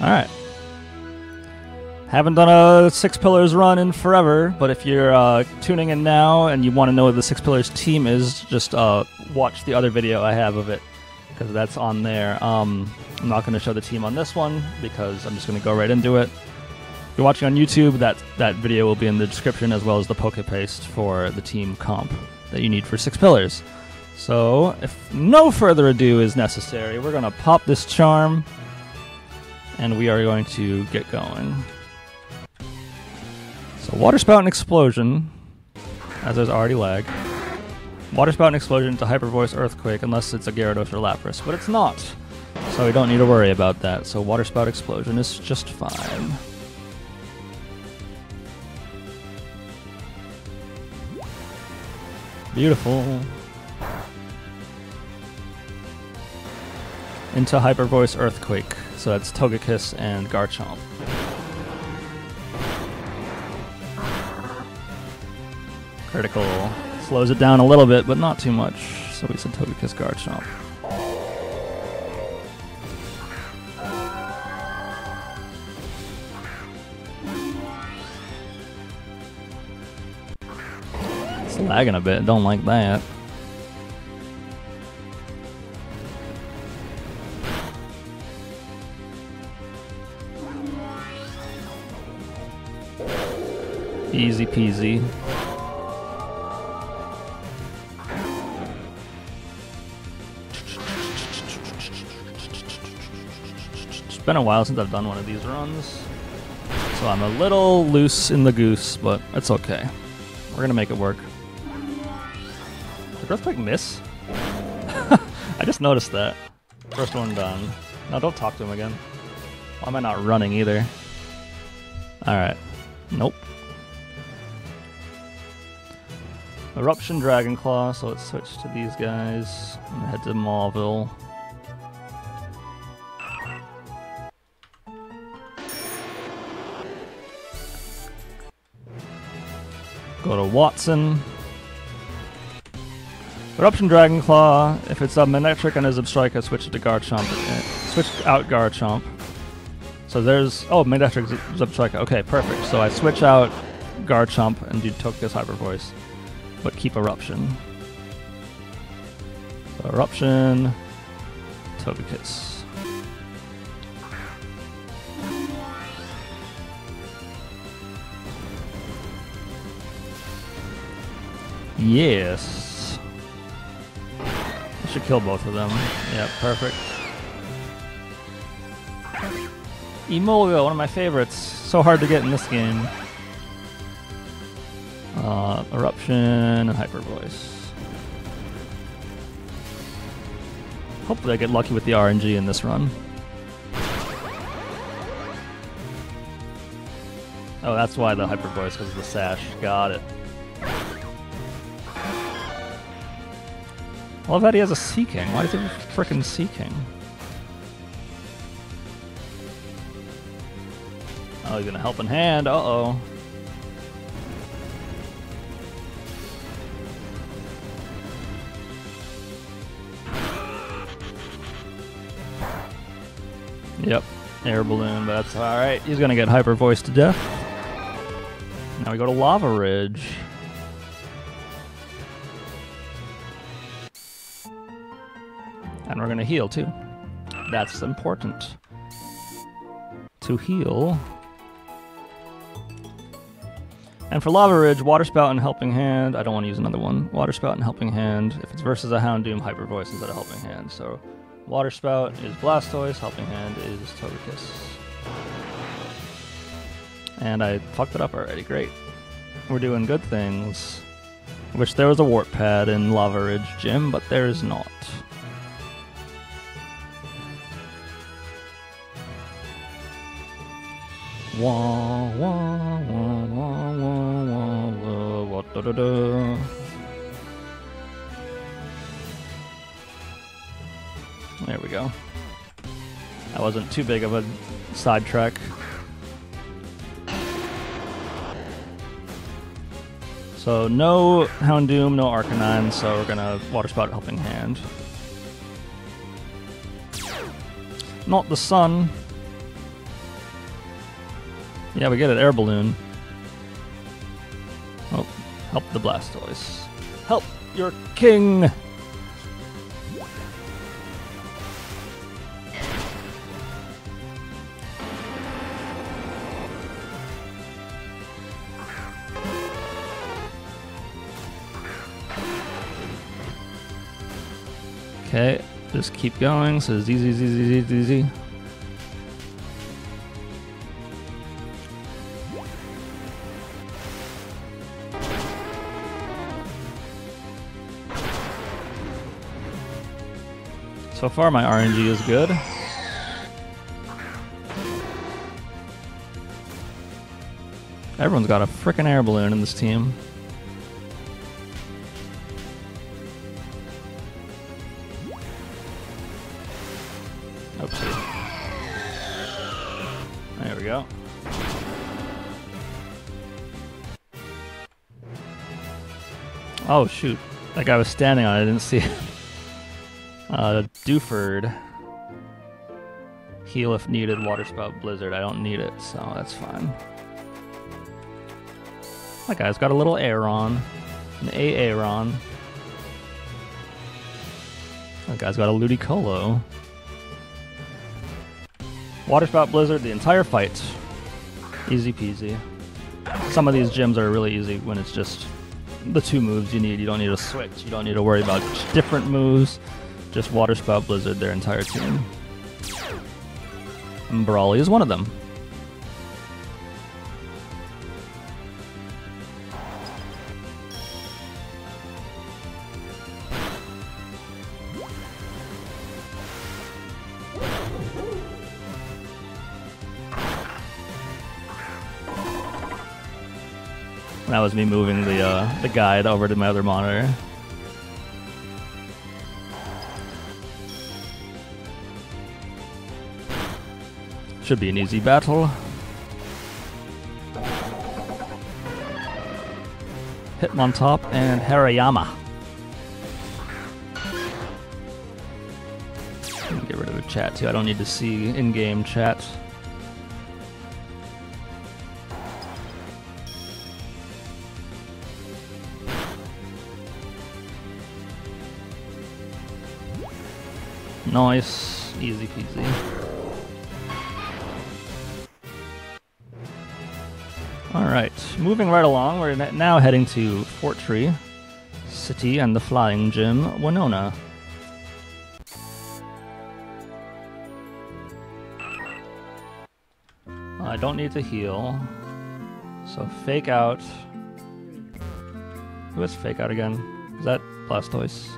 Alright. Haven't done a Six Pillars run in forever, but if you're uh, tuning in now and you want to know what the Six Pillars team is, just uh, watch the other video I have of it, because that's on there. Um, I'm not going to show the team on this one, because I'm just going to go right into it. If you're watching on YouTube, that, that video will be in the description, as well as the Poke Paste for the team comp that you need for Six Pillars. So, if no further ado is necessary, we're going to pop this charm, and we are going to get going. So water spout and explosion, as there's already lag. Water spout and explosion to hyper voice earthquake unless it's a Gyarados or Lapras, but it's not. So we don't need to worry about that. So water spout explosion is just fine. Beautiful. Into hyper voice earthquake. So that's Togekiss and Garchomp. Critical. Slows it down a little bit, but not too much. So we said Togekiss Garchomp. It's lagging a bit, don't like that. Easy peasy. It's been a while since I've done one of these runs. So I'm a little loose in the goose, but it's okay. We're gonna make it work. Did Earthquake miss? I just noticed that. First one done. No, don't talk to him again. Why am I not running either? Alright. Nope. Eruption Dragon Claw, so let's switch to these guys and head to Mauville. Go to Watson. Eruption Dragon Claw. If it's a Manectric and a Zebstrika, switch it to Garchomp. Uh, Switch out Garchomp. So there's oh Manectric Z- Zebstrika. Okay, perfect. So I switch out Garchomp and do Togekiss Hyper Voice, but keep Eruption. Eruption, Togekiss. Yes. I should kill both of them. Yeah, perfect. Emolga, one of my favorites. So hard to get in this game. Uh, Eruption and Hyper Voice. Hopefully I get lucky with the RNG in this run. Oh, that's why the Hyper Voice, because of the sash. Got it. I love that he has a Sea King. Why does he have a frickin' Sea King? Oh, he's gonna helping hand. Uh Yep, air balloon, but that's alright. He's gonna get hyper voice to death. Now we go to Lava Ridge. And we're gonna heal too. That's important. To heal. And for Lava Ridge, Water Spout and Helping Hand. I don't want to use another one. Water Spout and Helping Hand. If it's versus a Houndoom, Hyper Voice instead of Helping Hand. So Water Spout is Blastoise, Helping Hand is Togekiss. And I fucked it up already. Great. We're doing good things. Wish there was a warp pad in Lava Ridge Gym, but there is not. Wah, wah, wah, wah, wah, wah, wah, wah. There we go. That wasn't too big of a sidetrack. So no Houndoom, no Arcanine, so we're gonna Water Spout Helping Hand. Not the sun. Yeah, we get an air balloon. Oh, help the Blastoise. Help your king! Okay, just keep going. So Z Z Z Z Z Z. So far, my RNG is good. Everyone's got a freaking air balloon in this team. Oh shoot. That guy was standing on it, I didn't see it. Uh, Dewford. Heal if needed, Water Spout Blizzard. I don't need it, so that's fine. That guy's got a little Aron. An A Aron. That guy's got a Ludicolo. Water Spout Blizzard the entire fight. Easy peasy. Some of these gyms are really easy when it's just the two moves you need. You don't need a switch. You don't need to worry about different moves. Just Water Spout Blizzard their entire team. And Brawly is one of them. Was me moving the uh, the guide over to my other monitor. Should be an easy battle. Hitmontop and Hariyama. Get rid of the chat too. I don't need to see in-game chat. Nice. Easy peasy. Alright, moving right along, we're now heading to Fortree City and the Flying Gym, Winona. I don't need to heal, so fake out. Who is fake out again? Is that Blastoise?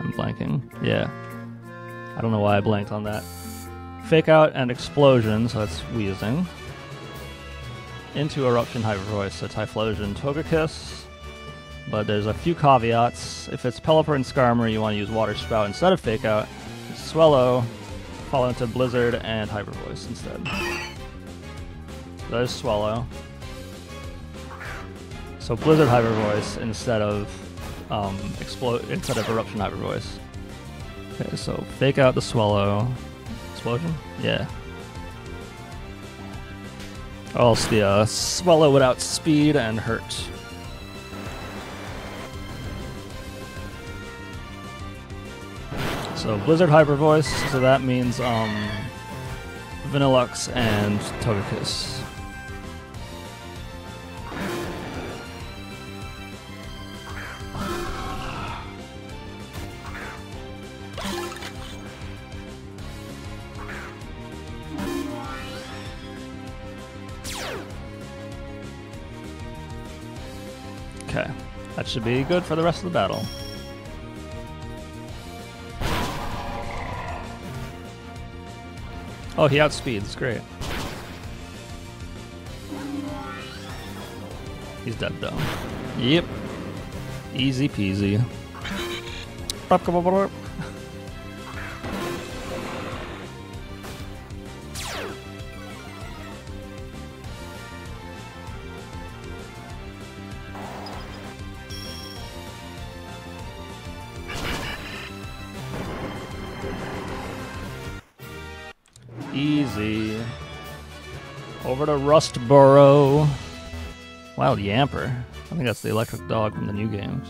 I'm blanking. Yeah. I don't know why I blanked on that. Fake out and explosion, so that's weezing. Into eruption hyper voice, so Typhlosion Togekiss. But there's a few caveats. If it's Pelipper and Skarmory, you want to use Water Spout instead of Fake Out. Swellow, fall into Blizzard and Hyper Voice instead. So there's Swellow. So Blizzard Hyper Voice instead of um, instead of Eruption Hyper Voice. Okay, so fake out the Swellow. Explosion? Yeah. Or else the uh, Swellow would outspeed and hurt. So Blizzard Hyper Voice, so that means um, Vanilluxe and Togekiss. Should be good for the rest of the battle. Oh, he outspeeds. Great. He's dead though. Yep. Easy peasy. Rustboro. Wild Yamper. I think that's the electric dog from the new games.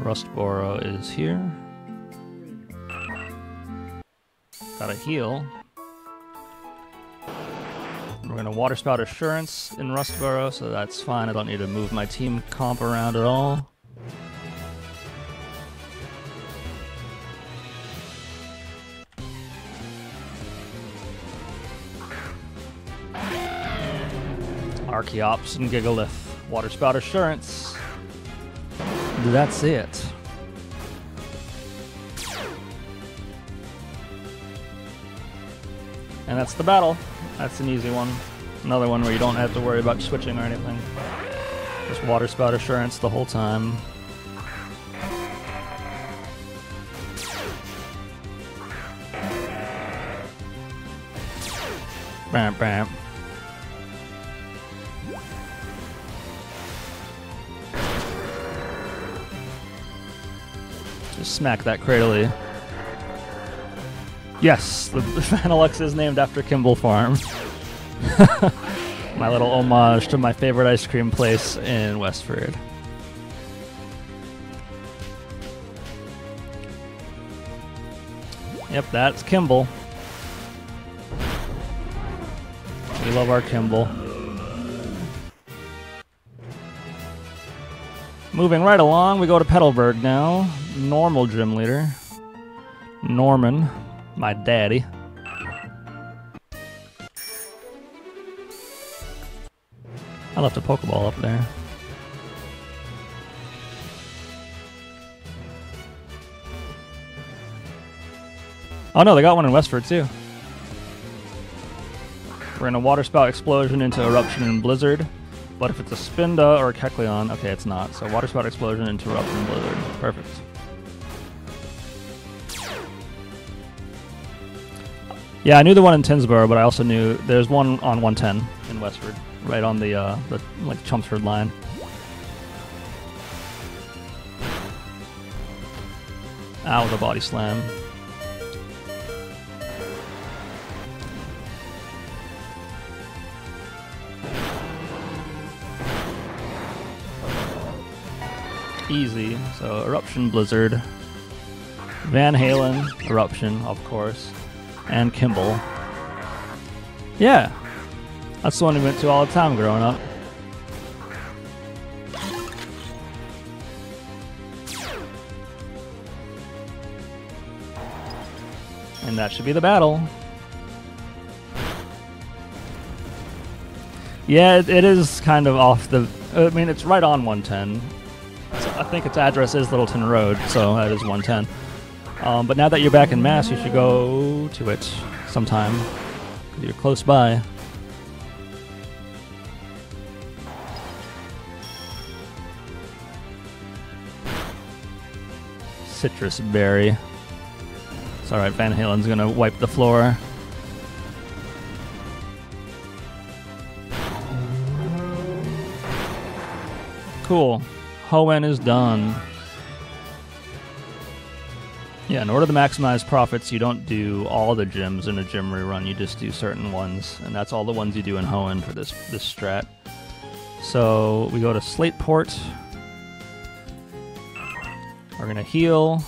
Rustboro is here. Got a heal. We're gonna water spout assurance in Rustboro, so that's fine. I don't need to move my team comp around at all. Archeops and Gigalith. Water spout assurance. That's it. And that's the battle. That's an easy one. Another one where you don't have to worry about switching or anything. Just water spout assurance the whole time. Bam, bam. Smack that Cradily. Yes, the Vanilluxe is named after Kimball Farm. my little homage to my favorite ice cream place in Westford. Yep, that's Kimball. We love our Kimball. Moving right along, we go to Petalburg now. Normal gym leader. Norman, my daddy. I left a Pokeball up there. Oh no, they got one in Westford too. We're in a water spout explosion into eruption and blizzard. But if it's a Spinda or a Kecleon, okay, it's not. So water spout explosion into eruption and blizzard. Perfect. Yeah, I knew the one in Tyngsboro, but I also knew there's one on 110 in Westford, right on the uh, the like Chelmsford line. Ow, the body slam. Easy. So Eruption Blizzard. Van Halen, Eruption, of course. And Kimball. Yeah. That's the one we went to all the time growing up. And that should be the battle. Yeah, it, is kind of off the. I mean, it's right on 110. So I think its address is Littleton Road, so that is 110. Um, but now that you're back in Mass, you should go to it sometime. You're close by. Citrus berry. It's alright, Van Halen's gonna wipe the floor. Cool. Hoenn is done. Yeah, in order to maximize profits, you don't do all the gyms in a gym rerun. You just do certain ones, and that's all the ones you do in Hoenn for this this strat. So we go to Slateport. We're gonna heal.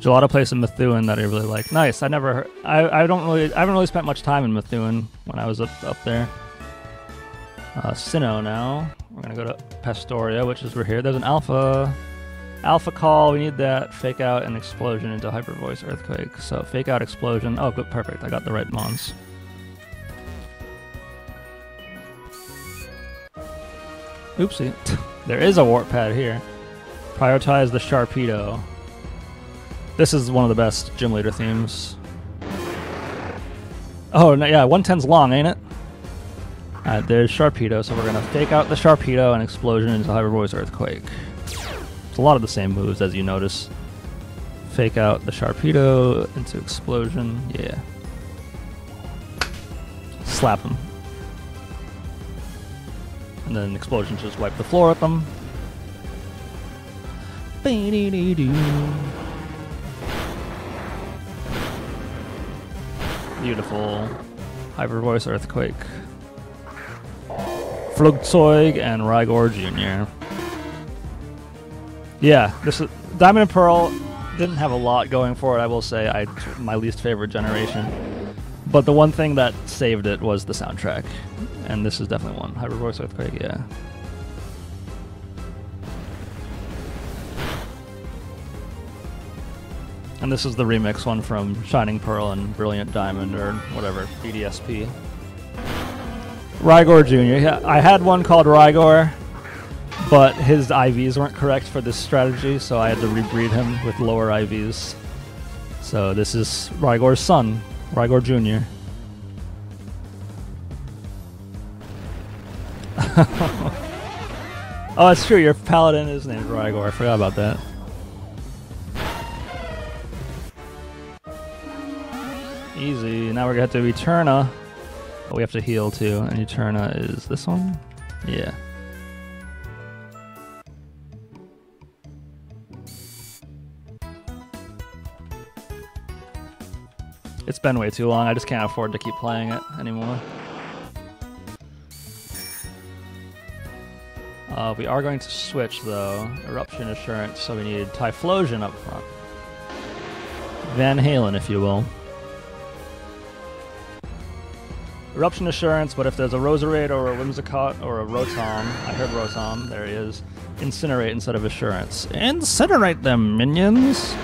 Gelato plays in Methuen that I really like. Nice. I never. I I don't really. I haven't really spent much time in Methuen when I was up up there. Uh, Sinnoh now. We're gonna go to Pastoria, which is we're here. There's an Alpha. Alpha call. We need that. Fake out and explosion into Hyper Voice Earthquake. So fake out explosion. Oh, good. Perfect. I got the right mons. Oopsie. there is a warp pad here. Prioritize the Sharpedo. This is one of the best gym leader themes. Oh, no, yeah, 110's long, ain't it? Alright, there's Sharpedo, so we're gonna fake out the Sharpedo and explosion into Hyper Voice Earthquake. It's a lot of the same moves as you notice. Fake out the Sharpedo into explosion, yeah. Slap him. And then explosion just wipe the floor with them. Beautiful. Hyper Voice Earthquake. Flugzeug and Rygor Jr. Yeah, this is Diamond and Pearl didn't have a lot going for it, I will say. I my least favorite generation. But the one thing that saved it was the soundtrack. And this is definitely one. Hyper Voice Earthquake, yeah. And this is the remix one from Shining Pearl and Brilliant Diamond or whatever, BDSP. Rygor Jr. Yeah, I had one called Rygor, but his IVs weren't correct for this strategy, so I had to rebreed him with lower IVs. So this is Rygor's son, Rygor Jr. oh, it's true. Your paladin is named Rygor. I forgot about that. Easy. Now we're gonna have to Eterna. We have to heal too. And Eterna is this one? Yeah. It's been way too long. I just can't afford to keep playing it anymore. Uh, we are going to switch though. Eruption Assurance, so we need Typhlosion up front. Van Halen, if you will. Eruption Assurance, but if there's a Roserade or a Whimsicott or a Rotom, I heard Rotom, there he is, Incinerate instead of Assurance. Incinerate them, minions!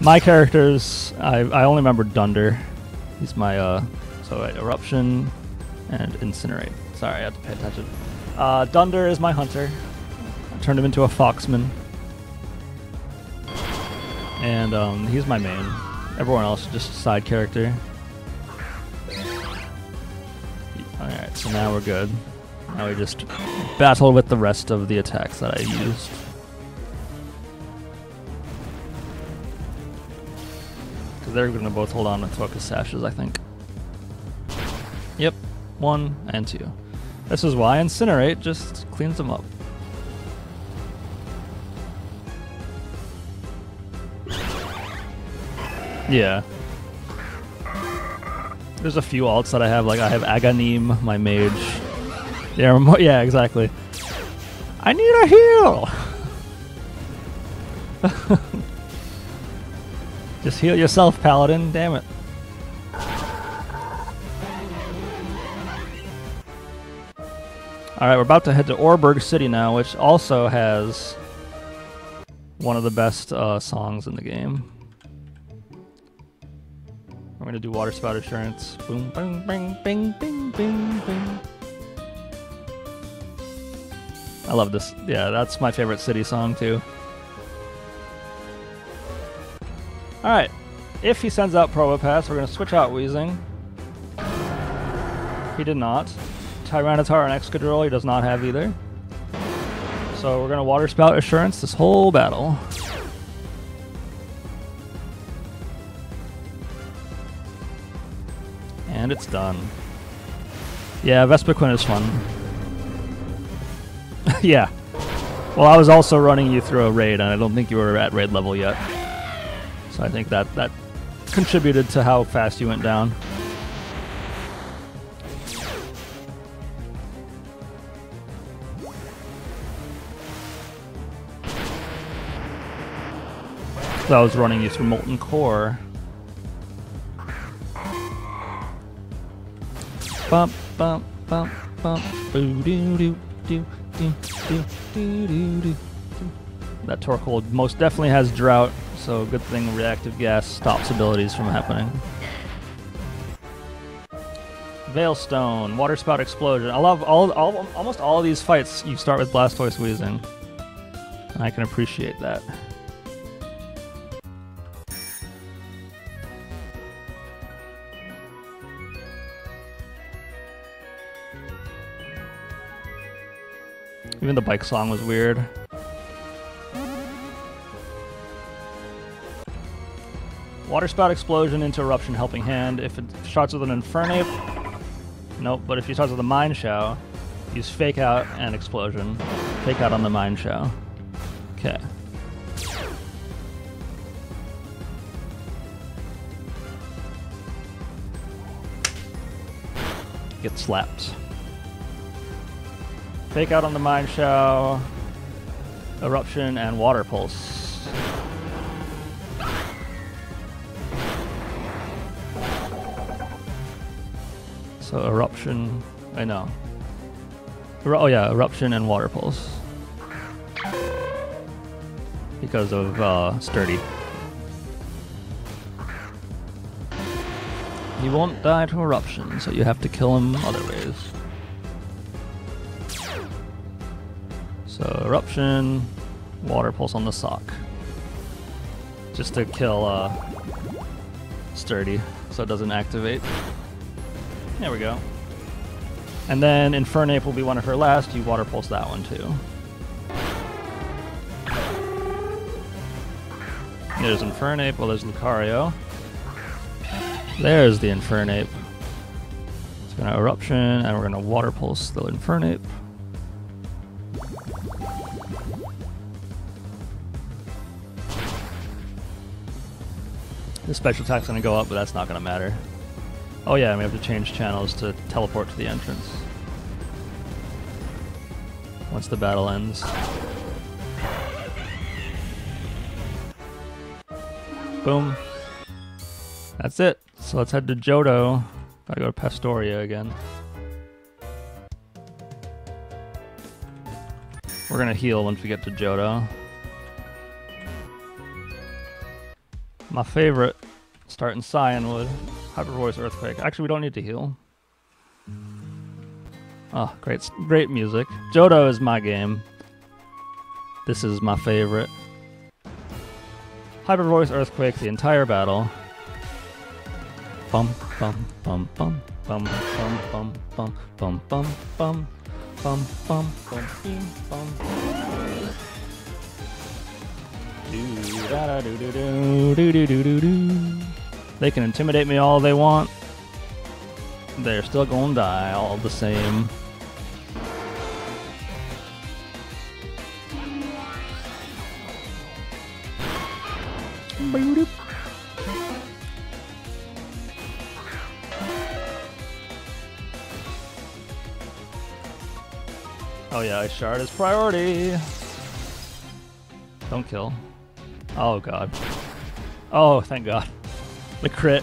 My characters, I, I only remember Dunder. He's my, uh, so uh, Eruption and Incinerate. Sorry, I had to pay attention. Uh, Dunder is my hunter. I turned him into a Foxman. And um, he's my main. Everyone else is just a side character. Alright, so now we're good. Now we just battle with the rest of the attacks that I used. They're going to both hold on to focus sashes, I think. Yep, one and two. This is why Incinerate just cleans them up. Yeah. There's a few alts that I have, like I have Aghanim, my mage. Yeah, yeah, exactly. I need a heal! Just heal yourself, Paladin, damn it. Alright, we're about to head to Oreburgh City now, which also has one of the best uh, songs in the game. We're gonna do water spout assurance. Boom, bing, bing, bing, bing, bing, bing. I love this. Yeah, that's my favorite city song too. All right. If he sends out Probopass, we're gonna switch out Weezing. He did not. Tyranitar and Excadrill, he does not have either. So we're gonna water spout assurance this whole battle. And it's done. Yeah, Vespiquen is fun. yeah. Well, I was also running you through a raid, and I don't think you were at raid level yet. So I think that that contributed to how fast you went down. So I was running you through molten core. Bump, bump, bump, bump. That Torkoal most definitely has drought, so good thing reactive gas stops abilities from happening. Veilstone, Water Spout Explosion. I love all, all almost all of these fights you start with Blastoise Weezing. And I can appreciate that. Even the bike song was weird. Waterspout Explosion, into eruption, Helping Hand. If it starts with an Infernape... Nope, but if he starts with a Mienshao, use Fake Out and Explosion. Fake Out on the Mienshao. Okay. Get slapped. Fake Out on the Mienshao, Eruption, and Water Pulse. So Eruption, I know. Eru- oh yeah, Eruption and Water Pulse. Because of uh, Sturdy. He won't die to Eruption, so you have to kill him other ways. So Eruption, Water Pulse on the sock. Just to kill uh, Sturdy, so it doesn't activate. There we go. And then Infernape will be one of her last. You Water Pulse that one too. There's Infernape, well there's Lucario. There's the Infernape. It's gonna Eruption, and we're gonna Water Pulse the Infernape. The special attack's gonna go up, but that's not gonna matter. Oh yeah, we have to change channels to teleport to the entrance. Once the battle ends. Boom. That's it. So let's head to Johto. Gotta go to Pastoria again. We're gonna heal once we get to Johto. My favorite, starting Cianwood, Hyper Voice Earthquake. Actually, we don't need to heal. Oh, great, great music. Johto is my game. This is my favorite. Hyper Voice Earthquake the entire battle. Bum bum bum bum bum bum bum bum bum bum bum bum bum bum bing, bum. Do da da do do do do do do do do. They can intimidate me all they want. They're still gonna die all the same. Oh yeah, Ice Shard is priority. Don't kill. Oh god. Oh, thank god. The crit.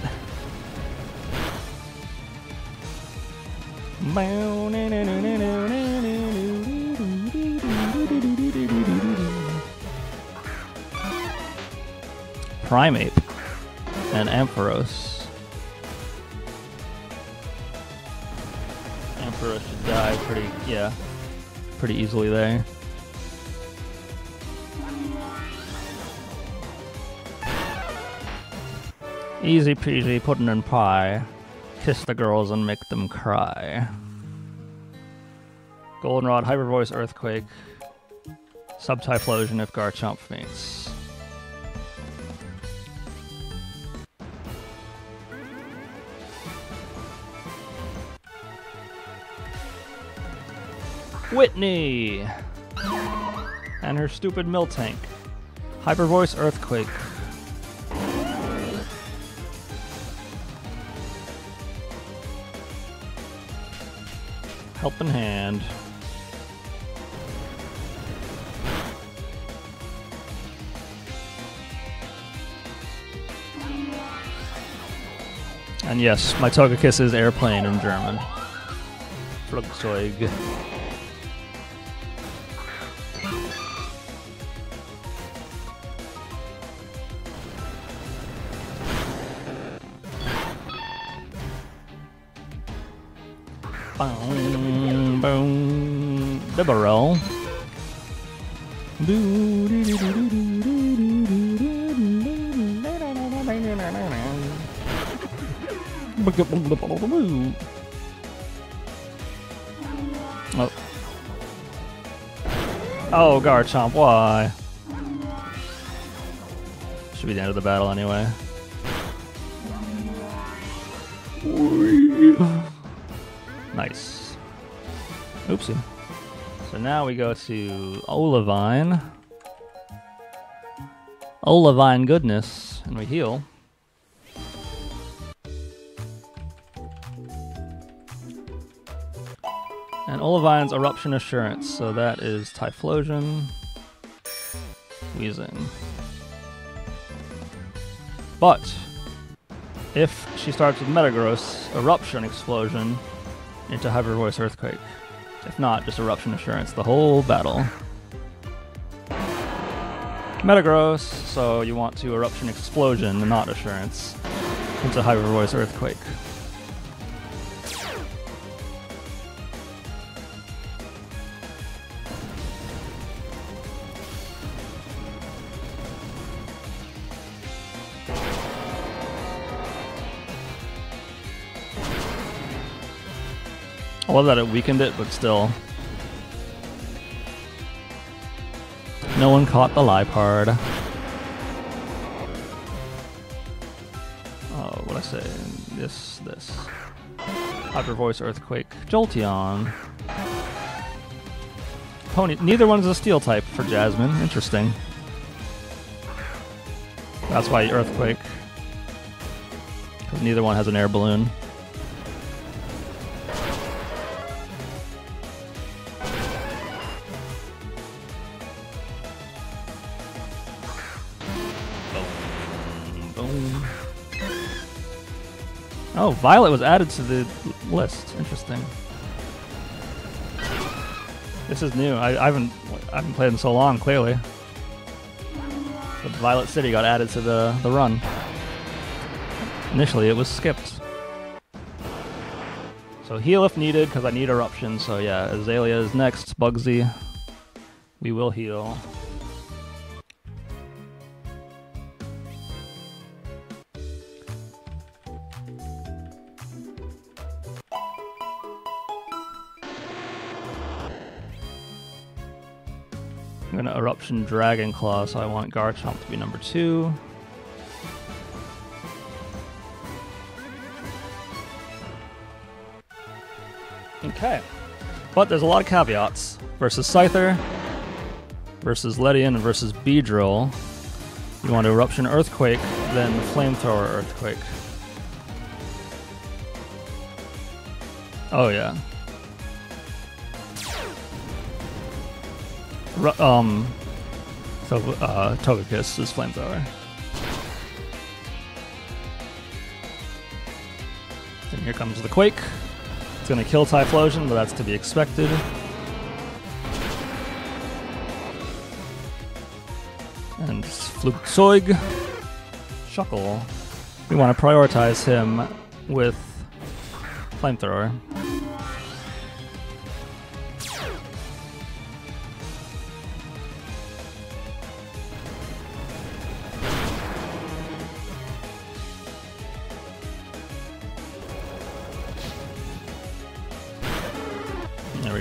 Primeape and Ampharos. Ampharos should die pretty, yeah, pretty easily there. Easy peasy, pudding and pie. Kiss the girls and make them cry. Goldenrod, Hyper Voice, Earthquake. Subtyphlosion if Garchomp faints. Whitney! And her stupid Miltank. Hyper Voice, Earthquake. Helping hand. And yes, my Togekiss is airplane in German. Flugzeug. Garchomp, why? Should be the end of the battle anyway. Nice. Oopsie. So now we go to Olivine. Olivine goodness, and we heal. And Olivine's Eruption Assurance, so that is Typhlosion, Weezing. But if she starts with Metagross, Eruption Explosion into Hyper Voice Earthquake. If not, just Eruption Assurance the whole battle. Metagross, so you want to Eruption Explosion, not Assurance, into Hyper Voice Earthquake. Love that it weakened it, but still. No one caught the Liepard. Oh, what I say? This, this. Hyper Voice, Earthquake, Jolteon. Pony. Neither one's a Steel type for Jasmine. Interesting. That's why Earthquake. Neither one has an air balloon. Oh, Violet was added to the list. Interesting. This is new. I, I haven't I haven't played in so long. Clearly, but Violet City got added to the the run. Initially, it was skipped. So heal if needed, because I need eruption. So yeah, Azalea is next. Bugsy, we will heal. Eruption Dragon Claw, so I want Garchomp to be number two. Okay. But there's a lot of caveats. Versus Scyther, versus Ledian, versus Beedrill. You want Eruption Earthquake, then Flamethrower Earthquake. Oh yeah. Um, so uh, Togekiss is Flamethrower. Then here comes the Quake. It's gonna kill Typhlosion, but that's to be expected. And Flugzeug. Shuckle. We want to prioritize him with Flamethrower.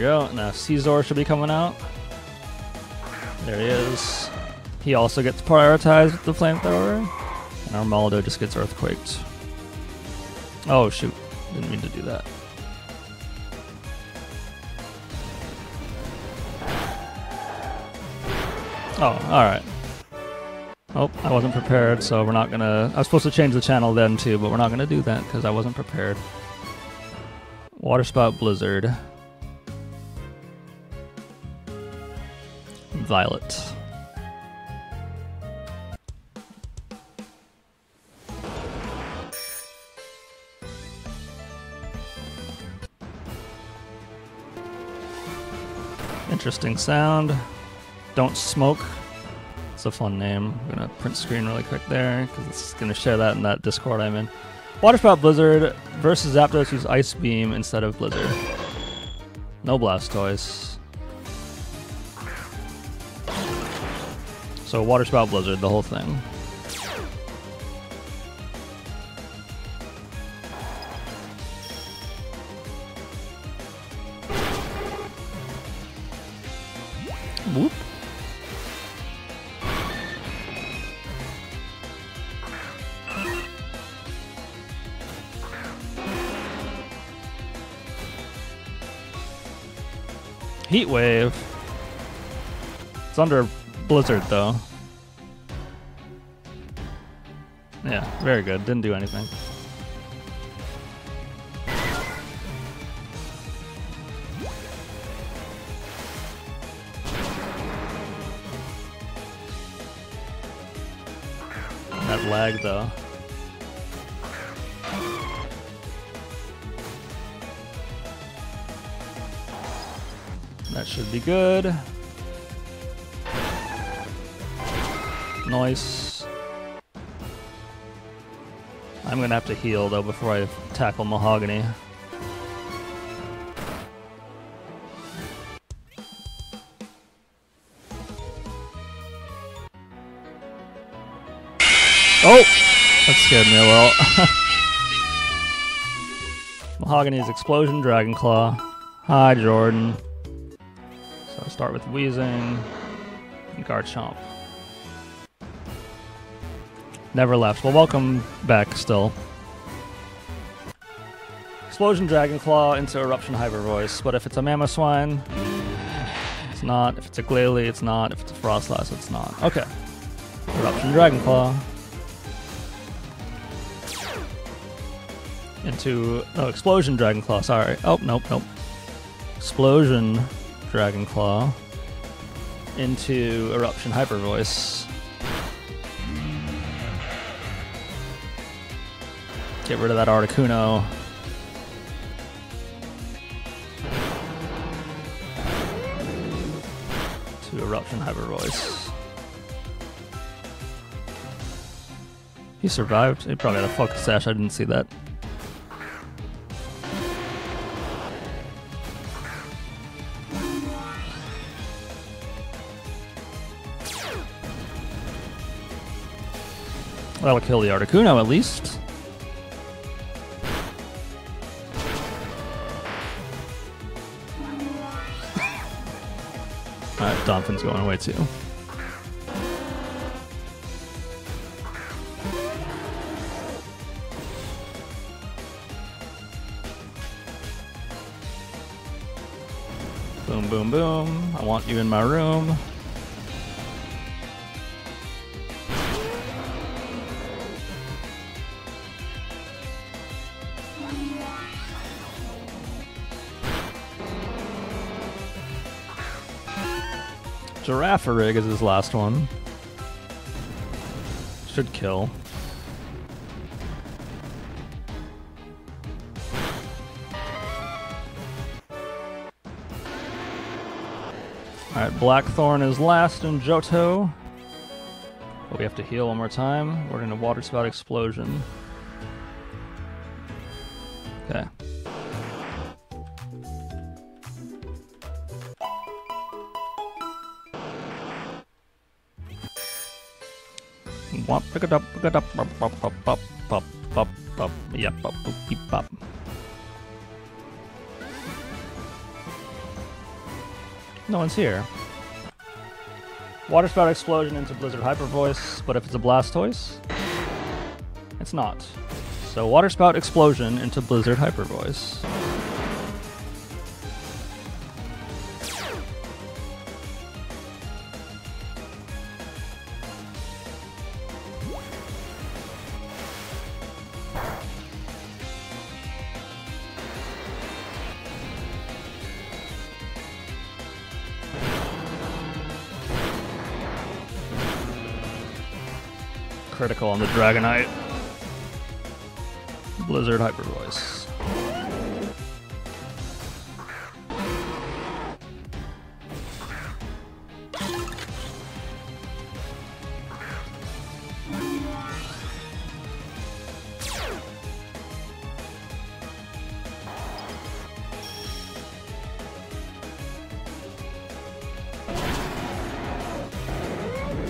Go. Now Scizor should be coming out. There he is. He also gets prioritized with the flamethrower. And Armaldo just gets earthquaked. Oh shoot. Didn't mean to do that. Oh, alright. Oh, I wasn't prepared, so we're not gonna... I was supposed to change the channel then too, but we're not gonna do that because I wasn't prepared. Water Spout Blizzard. Violet. Interesting sound. Don't smoke. It's a fun name. I'm gonna print screen really quick there because it's gonna share that in that Discord I'm in. Waterspout Blizzard versus Zapdos use Ice Beam instead of Blizzard. No Blastoise. So Waterspout Blizzard, the whole thing. Whoop. Heat wave. It's under Blizzard, though. Yeah, very good. Didn't do anything. That lag, though. That should be good. Nice. I'm gonna have to heal though before I tackle Mahogany. Oh! That scared me a little. Mahogany's Explosion, Dragon Claw. Hi, Jordan. So I start with Weezing and Garchomp. Never left. Well, welcome back still. Explosion Dragon Claw into Eruption Hyper Voice, but if it's a Mamoswine, it's not. If it's a Glalie, it's not. If it's a Froslass, it's not. Okay. Eruption Dragon Claw. Into oh, Explosion Dragon Claw. Sorry. Oh nope nope. Explosion Dragon Claw into Eruption Hyper Voice. Get rid of that Articuno. To Eruption Hyper Voice. He survived. He probably had a focus sash. I didn't see that. That'll kill the Articuno at least. Donphan's going away too. Boom, boom, boom. I want you in my room. Girafarig is his last one. Should kill. Alright, Blackthorn is last in Johto. But we have to heal one more time. We're in a Water Spout Explosion. No one's here. Water Spout Explosion into Blizzard Hyper Voice, but if it's a Blastoise, it's not. So Water Spout Explosion into Blizzard Hyper Voice. On the Dragonite. Blizzard Hyper Voice.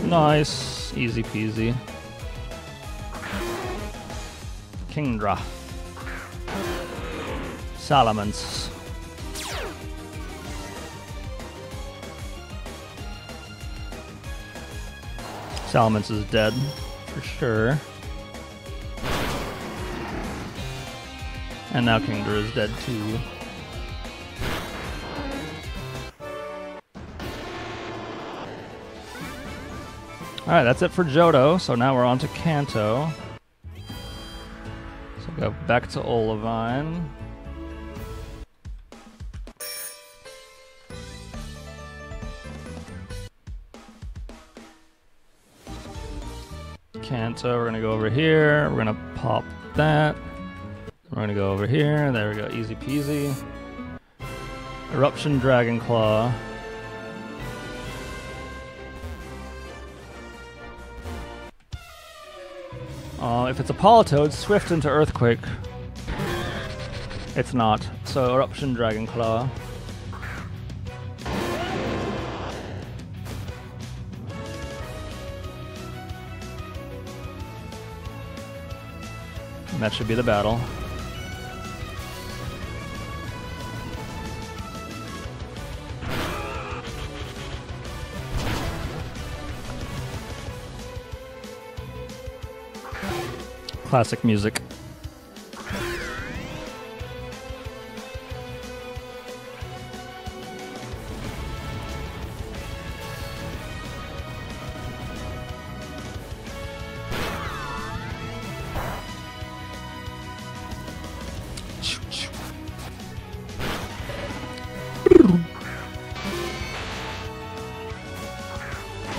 Nice. Easy peasy. Kingdra. Salamence. Salamence is dead, for sure. And now Kingdra is dead too. Alright, that's it for Johto, so now we're on to Kanto. Back to Olivine. Kanto, we're gonna go over here. We're gonna pop that. We're gonna go over here. There we go. Easy peasy. Eruption Dragon Claw. Uh, if it's a Politoed, Swift into Earthquake. It's not. So Eruption Dragon Claw. That should be the battle. Classic music.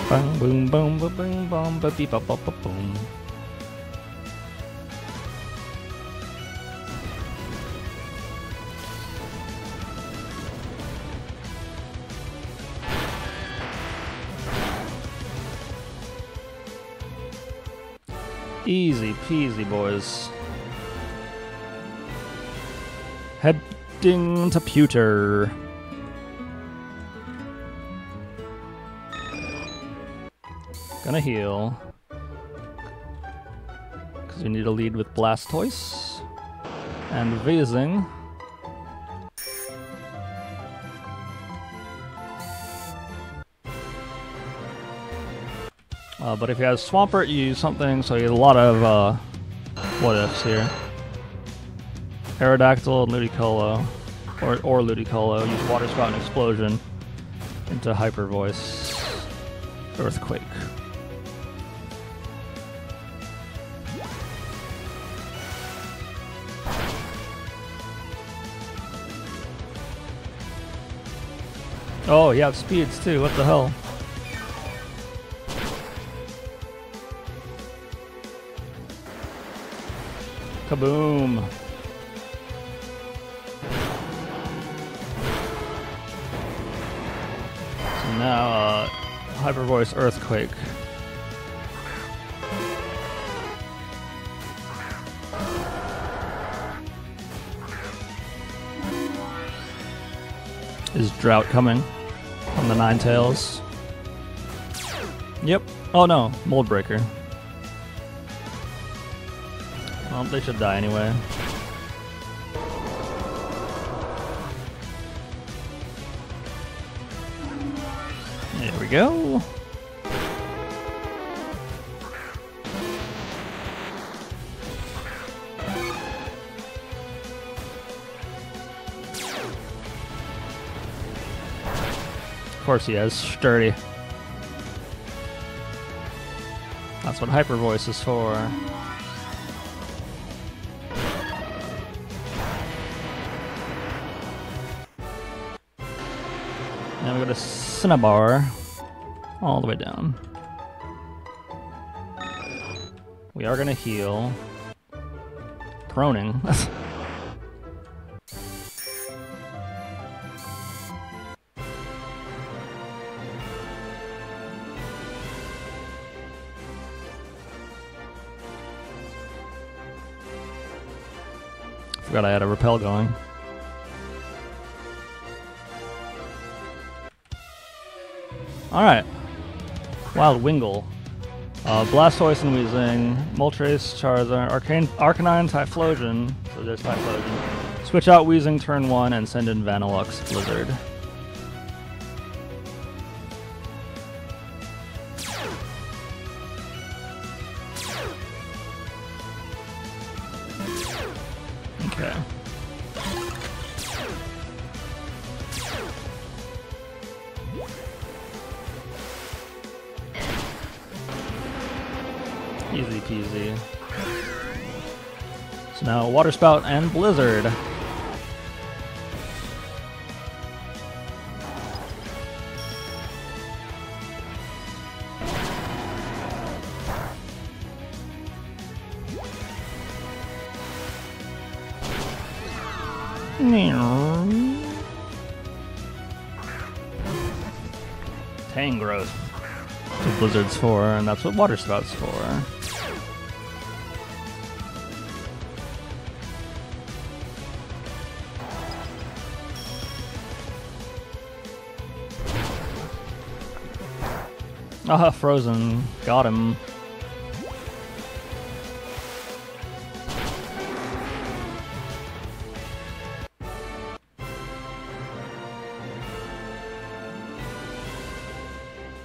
Boom, boom, boom, boom, boom, ba, ba, ba, boom. Easy peasy, boys. Heading to pewter. Gonna heal. Because we need a lead with Blastoise. And Vazing. Uh, but if you have Swampert, you use something, so you get a lot of uh, what ifs here. Aerodactyl, Ludicolo, or, or Ludicolo, use Water Spout and Explosion into Hyper Voice. Earthquake. Oh, you have speeds too, what the hell? Kaboom! So now, uh, Hyper Voice Earthquake. Is Drought coming from the Nine Tails? Yep. Oh no, Mold Breaker. Well, they should die anyway. There we go. Of course he has sturdy. That's what Hyper Voice is for. We Cinnabar, all the way down. We are gonna heal. Proning. Forgot I had a repel going. Alright. Wild Wingull. Uh, Blastoise and Weezing, Moltres, Charizard, Arcane, Arcanine, Typhlosion. So there's Typhlosion. Switch out Weezing turn 1 and send in Vanilluxe Blizzard. Water Spout and Blizzard. Tangrowth. That's what Blizzard's for, and that's what Water Spout's for. Ah, frozen. Got him.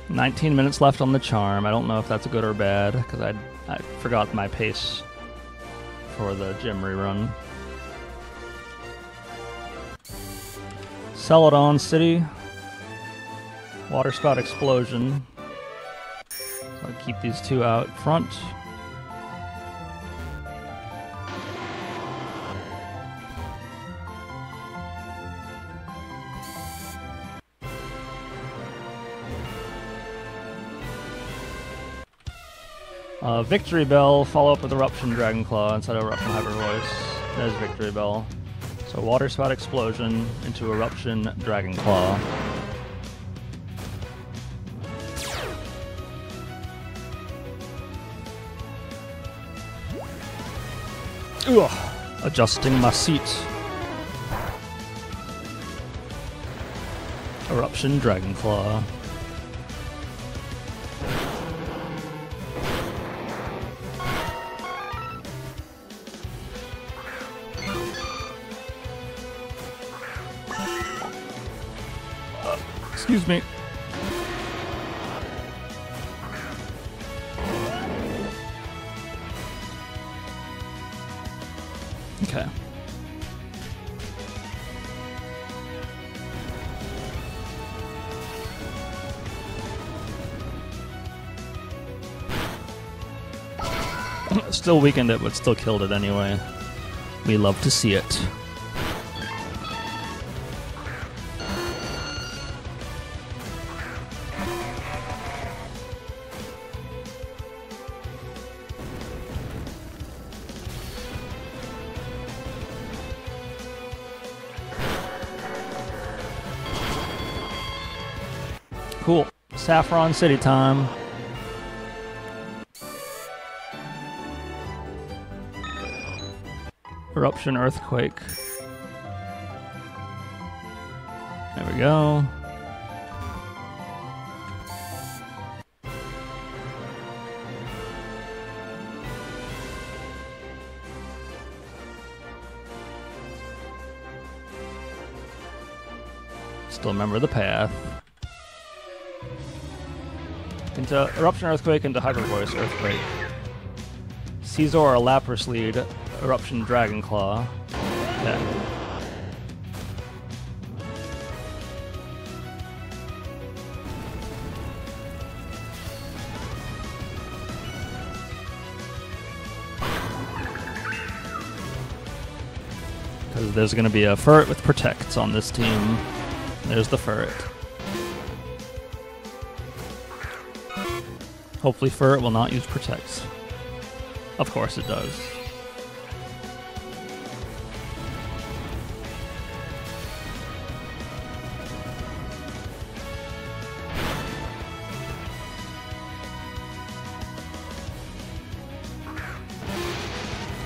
Nineteen minutes left on the charm. I don't know if that's good or bad because I I forgot my pace for the gym rerun. Celadon City. Water spout explosion. Keep these two out front. Uh, Victreebel, follow up with Eruption Dragon Claw instead of Eruption Hyper Voice. There's Victreebel. So Water Spout Explosion into Eruption Dragon Ugh. Adjusting my seat. Eruption Dragon Claw. Uh, excuse me. Okay. still weakened it, but still killed it anyway. We love to see it. Saffron City time. Eruption Earthquake. There we go. Still remember the path. Eruption Earthquake into Hyper Voice Earthquake. Caesar Lapras lead, Eruption Dragon Claw. Yeah. Because there's going to be a Ferret with Protects on this team. There's the Ferret. Hopefully Ferret will not use Protects. Of course it does.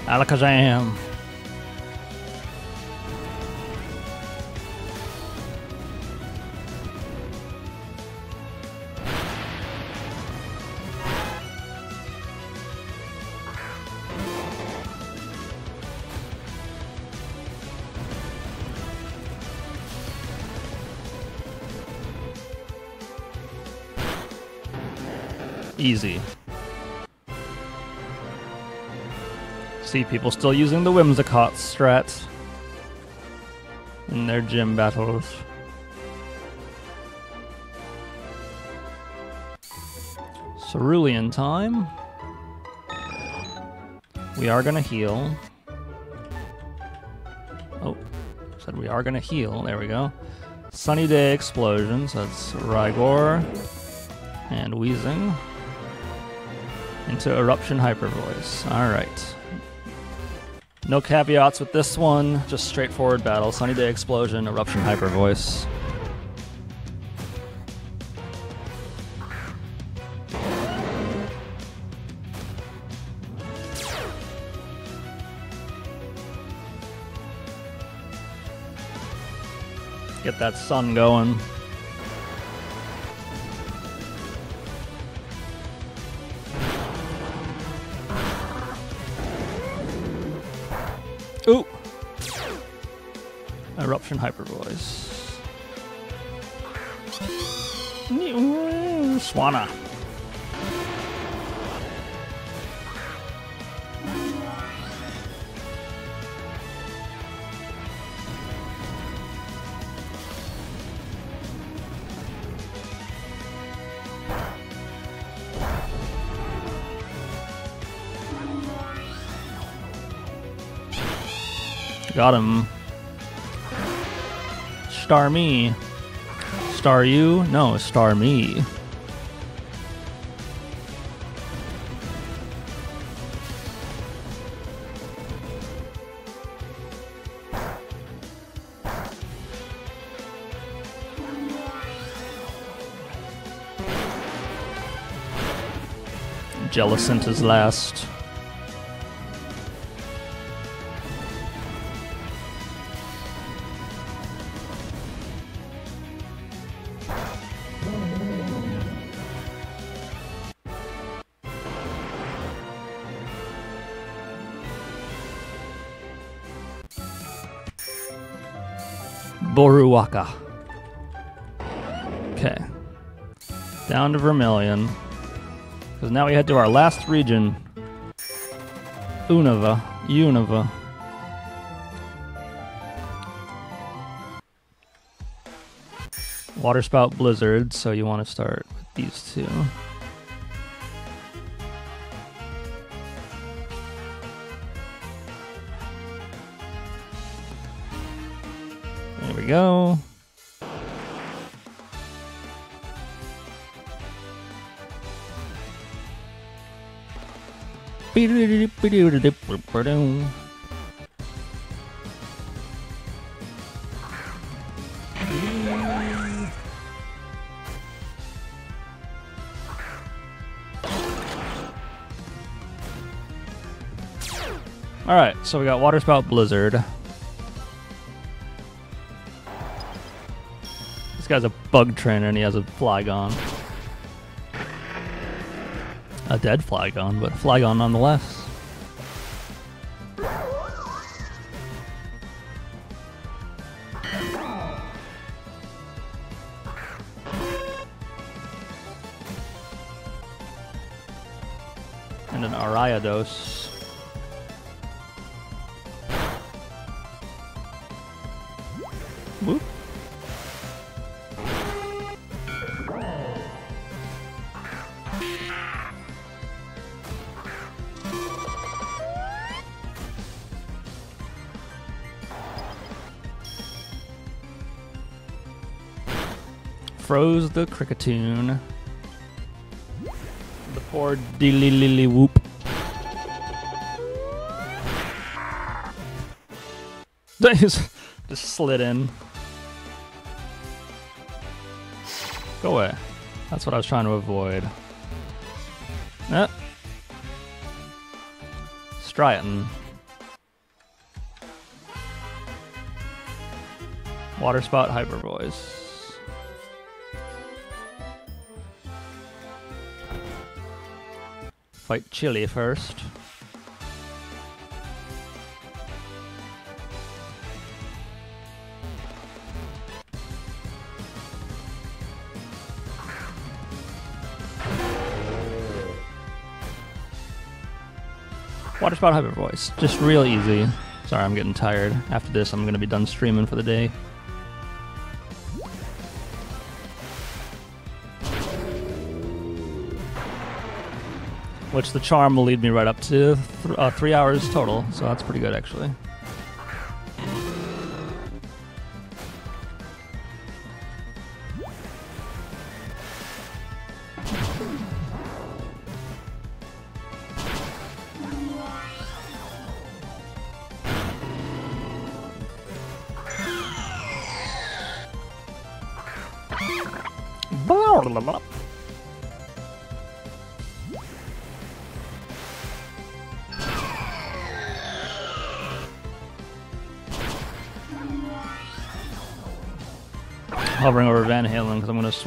Alakazam. Easy. See people still using the Whimsicott strat in their gym battles. Cerulean time. We are gonna heal. Oh, said we are gonna heal. There we go. Sunny Day Explosions. That's Rygor and Weezing into Eruption Hyper Voice. Alright. No caveats with this one, just straightforward battle. Sunny Day Explosion, Eruption Hyper Voice. Get that sun going. Swanna. Got him. Star me. Star you? No, star me. Jellicent is last. Boruwaka. Okay. Down to Vermilion. Because now we head to our last region. Unova. Unova. Waterspout Blizzard, so you want to start with these two. There we go. All right, so we got Waterspout Blizzard. This guy's a bug trainer and he has a Flygon. A dead Flygon, but Flygon nonetheless. And an Ariados. Froze the Kricketune. The poor dilly lily whoop. just, slid in. Go away. That's what I was trying to avoid. Eh. Striaton. Water Spout Hyper Voice. Fight Chili first. Water Spout Hyper Voice. Just real easy. Sorry, I'm getting tired. After this, I'm going to be done streaming for the day. Which the charm will lead me right up to th uh, three hours total, so that's pretty good actually.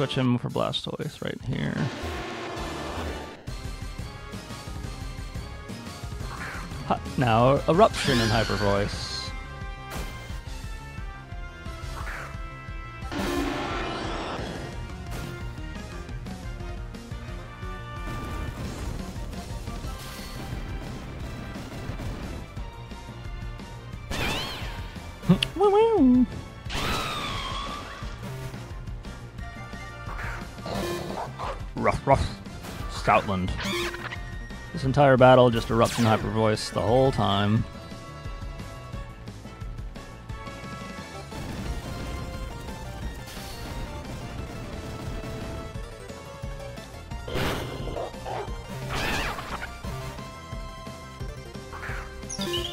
Switch him for Blastoise right here. Now, Eruption and Hyper Voice. Entire battle, just Eruption Hyper Voice the whole time.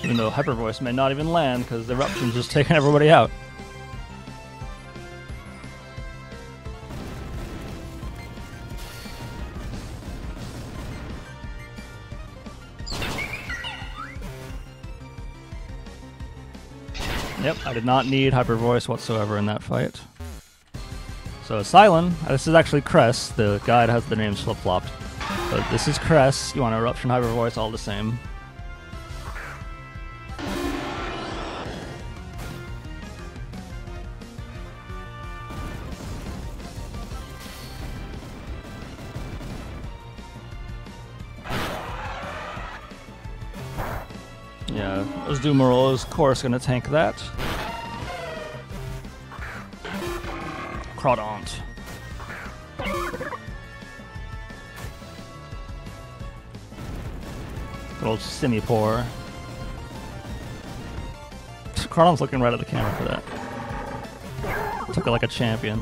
Even though Hyper Voice may not even land because the Eruption's just taking everybody out. Yep, I did not need Hyper Voice whatsoever in that fight. So Cilan, uh, this is actually Cress, the guide has the names flip-flopped. But this is Cress, you want Eruption Hyper Voice all the same. Yeah, is of course gonna tank that. Crawdaunt. Good old Simipour. Crawdaunt's looking right at the camera for that. Took it like a champion.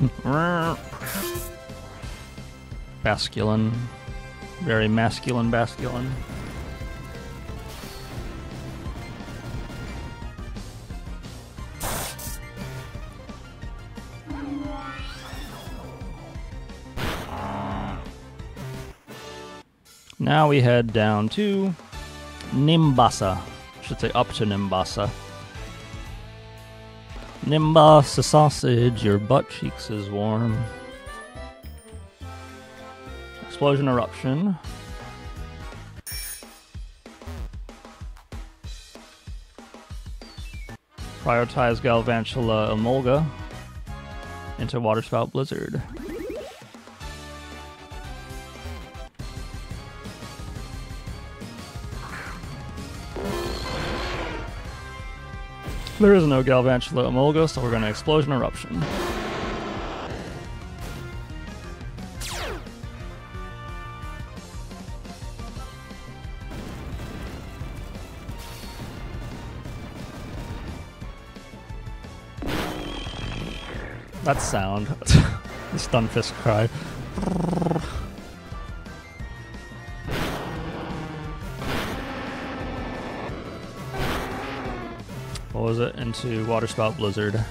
Basculin. Very masculine masculine. Now we head down to Nimbasa. Should say up to Nimbasa. Nimbasa sausage, your butt cheeks is warm. Explosion Eruption. Prioritize Galvantula Emolga into Waterspout Blizzard. There is no Galvantula Emolga, so we're going to Explosion Eruption. That sound. the Stunfisk cry. What was it? Into Water Spout Blizzard.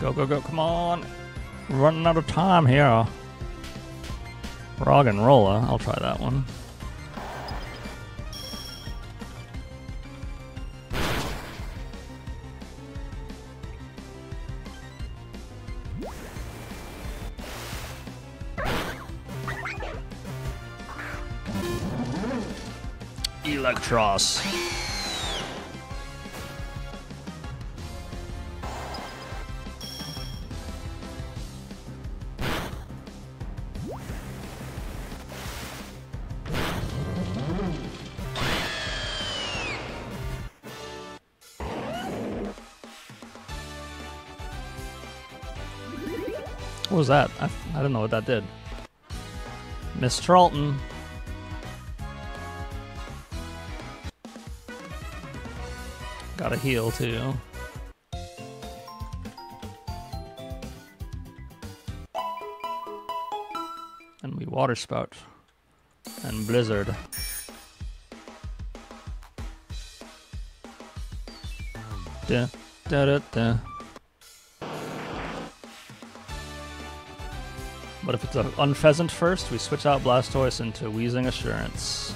Go, go, go, come on! Running out of time here. Roggenrola, I'll try that one. Electros. was that? I, I don't know what that did. Miss Charlton. Got a heal too. And we water spout. And blizzard. Da, da, da, da. But if it's an Unfezant first, we switch out Blastoise into Weezing Assurance.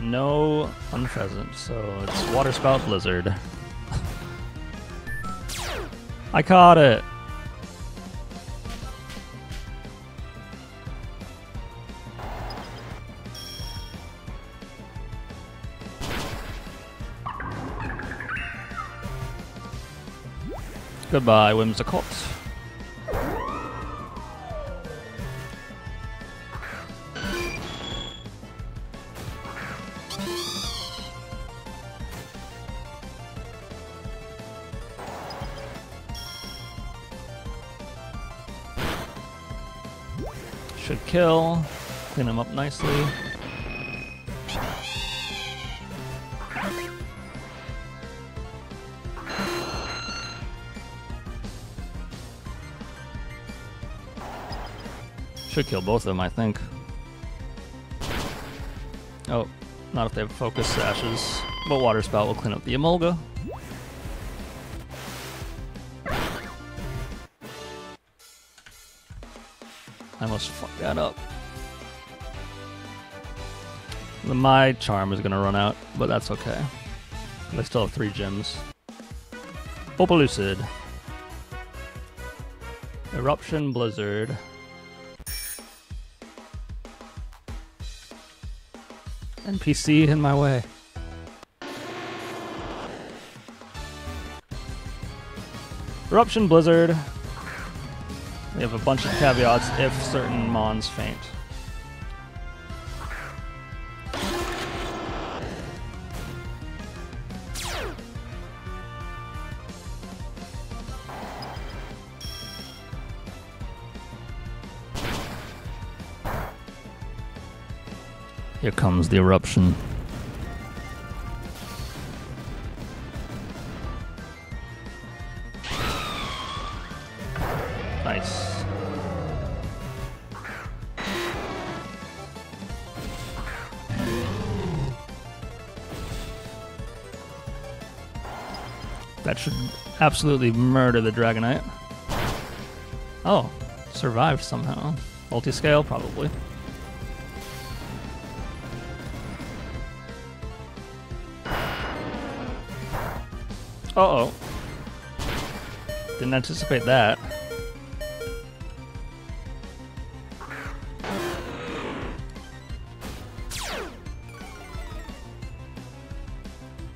No Unfezant, so it's Water Spout Blizzard. I caught it! Goodbye, Whimsicott. Should kill. Clean him up nicely. Should kill both of them, I think. Oh, not if they have focus sashes. But Water Spout will clean up the Emolga. I almost fucked that up. My charm is gonna run out, but that's okay. I still have three gems. Bopalucid. Eruption Blizzard. NPC in my way. Eruption Blizzard. We have a bunch of caveats if certain mons faint. Here comes the eruption. Nice. That should absolutely murder the Dragonite. Oh, survived somehow. Multi-scale, probably. Didn't anticipate that.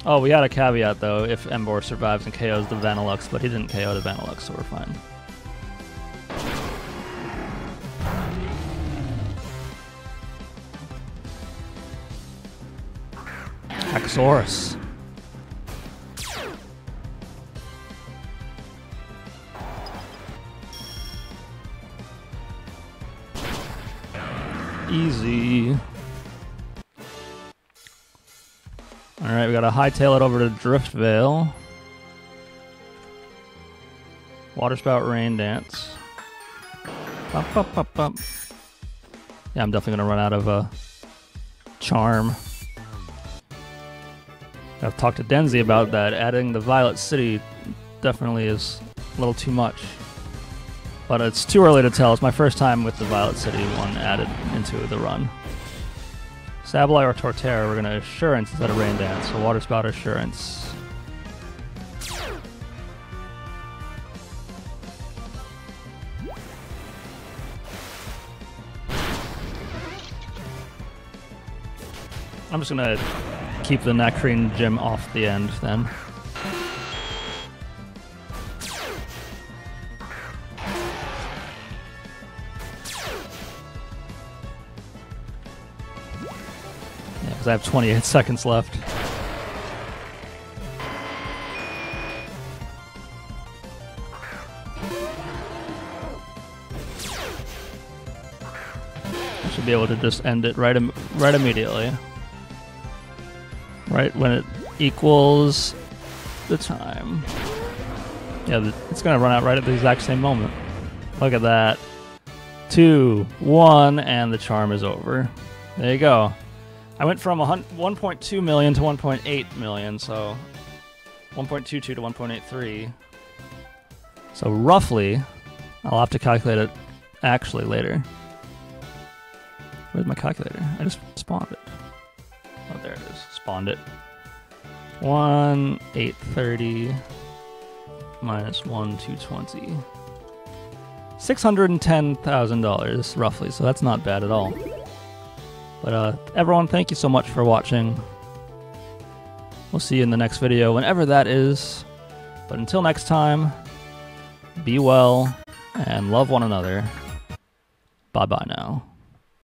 Oh, we had a caveat though, if Emboar survives and KOs the Vanilluxe, but he didn't KO the Vanilluxe, so we're fine. Haxorus. Easy. Alright, we gotta hightail it over to Driftveil. Water Spout Rain Dance. Bop, bop, bop, bop. Yeah, I'm definitely gonna run out of uh, Charm. I've talked to Denzi about that. Adding the Violet City definitely is a little too much. But it's too early to tell. It's my first time with the Violet City one added into the run. Sableye or Torterra, we're going to Assurance instead of Rain Dance, so Water Spout Assurance. I'm just going to keep the Nacrene gem off the end then. I have 28 seconds left. Should be able to just end it right, Im right immediately. Right when it equals the time. Yeah, it's to run out right at the exact same moment. Look at that. Two, one, and the charm is over. There you go. I went from 1.2 million to 1.8 million, so 1.22 to 1.83. So roughly, I'll have to calculate it actually later. Where's my calculator? I just spawned it. Oh, there it is. Spawned it. 1, 830 minus 1, 220. $610,000 roughly, so that's not bad at all. But uh, everyone, thank you so much for watching. We'll see you in the next video, whenever that is. But until next time, be well and love one another. Bye bye now.